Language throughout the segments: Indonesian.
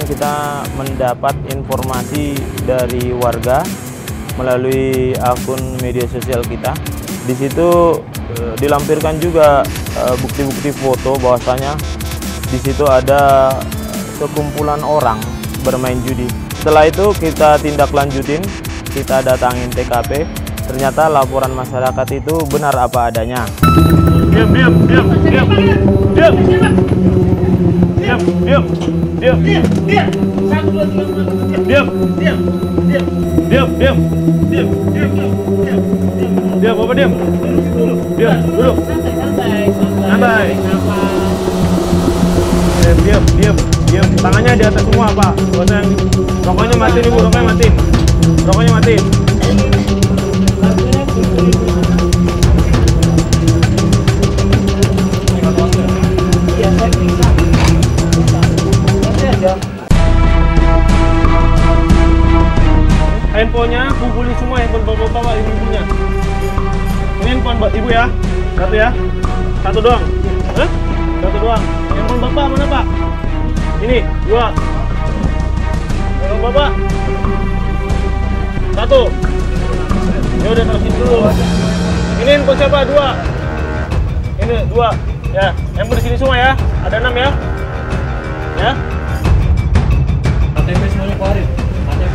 kita mendapat informasi dari warga melalui akun media sosial kita. Di situ eh, dilampirkan juga eh, bukti-bukti foto bahwasanya di situ ada sekumpulan orang bermain judi. Setelah itu kita tindak lanjutin, kita datangin TKP. Ternyata laporan masyarakat itu benar apa adanya. Diam, diam, diam, diam, diam. Diam, diam, diam. Diam, diam. Satu, dua, tiga, empat. Diam, Diam, diam, diam, diam. diam, diam, diam, diam. Diam, apa diam? Diam, duduk. Santai, santai, santai. Santai. Nafas. Diam, diam, diam, diam. Tangannya di atas semua, Pak. Gak usah yang... Rokoknya matiin, Ibu. Rokoknya matiin. Rokoknya matiin. Bapak-bapak ibu-ibunya. Ini handphone mbak ibu ya. Satu ya. Satu doang. Hah? Satu doang. Handphone bapak mana pak? Ini dua. Handphone bapak. Satu. Ya udah taruhin dulu. Ini handphone siapa? Dua. Ini dua. Ya, handphone di sini semua ya. Ada enam ya. Ya. KTP semuanya keluarin. KTP.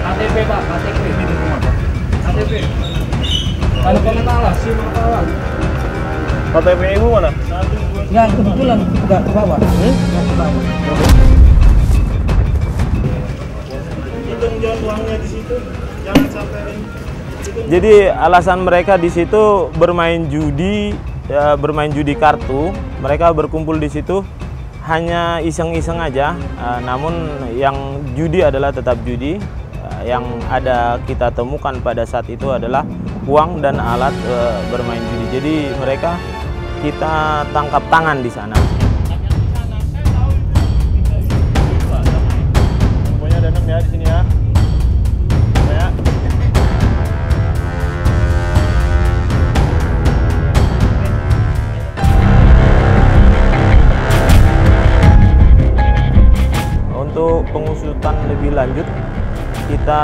KTP Pak, KTP. Kamu kalah, sih kalah. KTP ibu mana? Yang kebetulan nggak ke bawah. Hmm? Nggak ke bawah. Hitung jual uangnya di situ. Jangan sampai Jadi alasan mereka di situ bermain judi, ya, bermain judi kartu. Mereka berkumpul di situ hanya iseng-iseng aja. eh, namun yang judi adalah tetap judi. Yang ada kita temukan pada saat itu adalah uang dan alat eh, bermain judi. Jadi mereka kita tangkap tangan di sana. Pokoknya ada enam ya di sini ya. Ya. Untuk pengusutan lebih lanjut, kita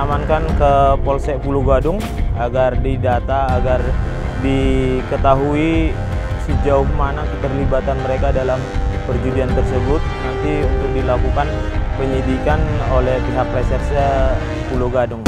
amankan ke Polsek Pulau Gadung agar didata, agar diketahui sejauh mana keterlibatan mereka dalam perjudian tersebut. Nanti untuk dilakukan penyidikan oleh pihak reserse Pulau Gadung.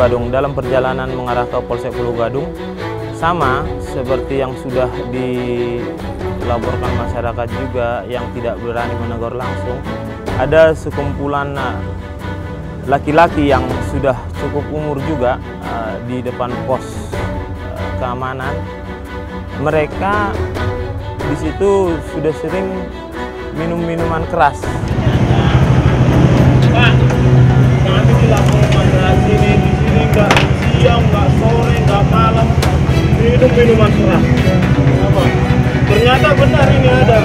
Gadung. Dalam perjalanan mengarah ke Polsek Pulau Gadung, sama seperti yang sudah dilaporkan masyarakat juga yang tidak berani menegur langsung, ada sekumpulan eh, laki-laki yang sudah cukup umur juga eh, di depan pos eh, keamanan. Mereka di situ sudah sering minum minuman keras. Siang, nggak sore, nggak malam, minum minuman keras. Apa? Ternyata benar ini ada.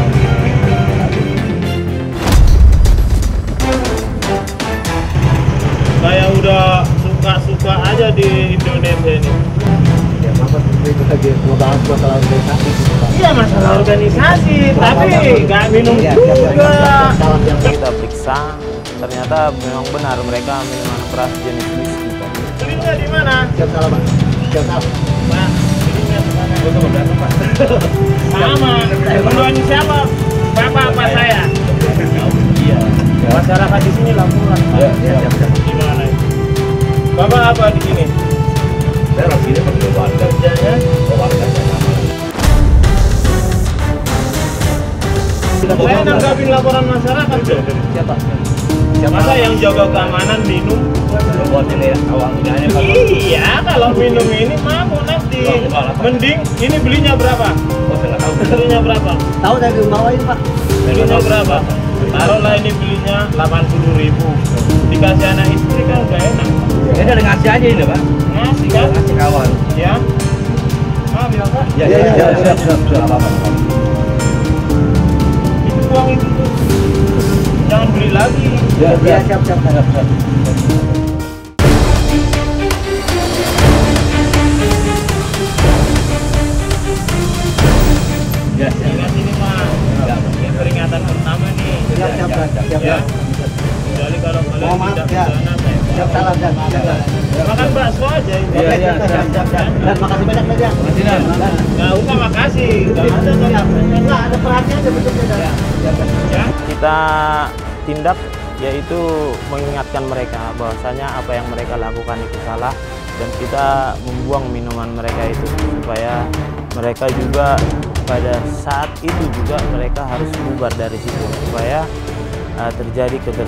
Saya udah suka-suka aja di Indonesia ini. Ya, apa itu lagi ngebahas masalah organisasi. Iya masalah organisasi, tapi nggak minum Iya, juga. siapa yang salah yang Kita periksa, ternyata memang benar mereka minuman keras jenis whisky. Pak. Belinya di mana? Siapa salah Pak? Siapa salah? Pak, belinya di mana? Sama. Keduanya siapa? Bapak apa saya? Iya. Masyarakat di sini laporan. Ya, siap, siap. Gimana? Bapak apa di sini? Saya lagi ini pakai warga. Kerjanya? Warga saya. Nanggapin laporan masyarakat. Siapa? Masa yang jaga keamanan minum? Buat ini ya, awal mulanya kalau Iya, kalau minum ini mampu nanti. Mending ini belinya berapa? Oh, saya tahu. Belinya berapa? Tahu dari bawain Pak. Belinya berapa? Taruhlah ini belinya 80 ribu Dikasih anak istri kan gak enak Ini ada ngasih aja ini Pak. Ngasih kan? Kasih kawan. Ya. Ah, bilang Kak. Ya, ya, ya, siap, siap, siap. Apa-apa. Itu uang itu tuh. Jangan beli lagi. Ya, ya, siap, siap, siap, siap. Ya, siap. Ingat ini mah. Ini peringatan pertama nih. Siap, siap, siap, siap, Ya. Kecuali kalau kalian tidak ya. Siap, salam, siap, siap, aja ini. Iya, iya. Dan makasih banyak, ya. Makasih, Dan. Nggak usah makasih. Nggak ada kan. Enggak, ada perhatian sebetulnya, Dan. Ya. kita tindak yaitu mengingatkan mereka bahwasanya apa yang mereka lakukan itu salah dan kita membuang minuman mereka itu supaya mereka juga pada saat itu juga mereka harus bubar dari situ supaya uh, terjadi keter